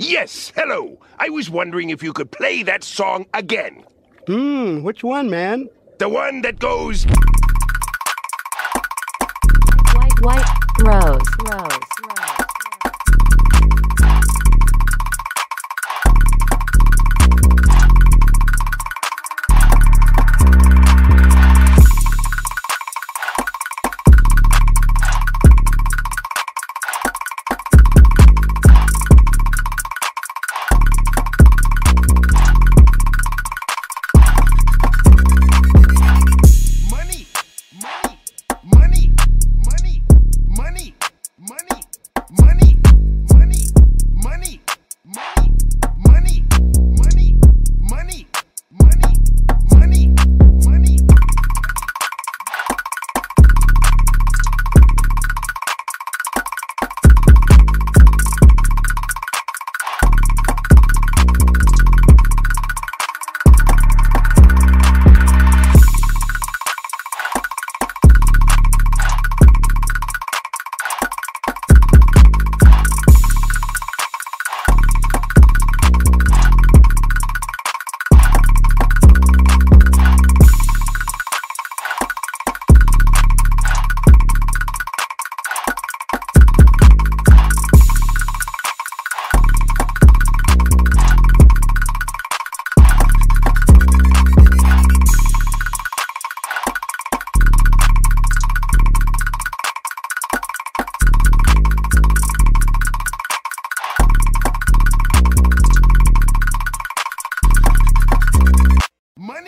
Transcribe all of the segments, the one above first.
Yes, hello. I was wondering if you could play that song again. Hmm, which one, man? The one that goes.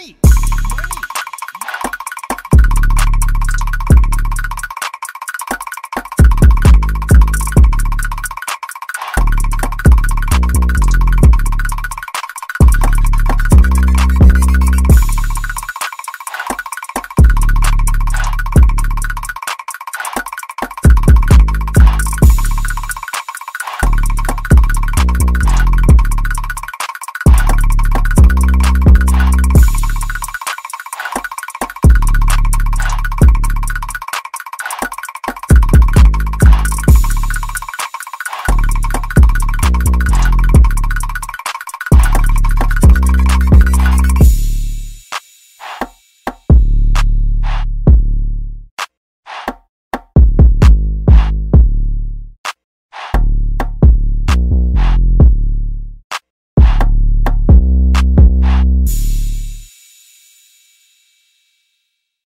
money.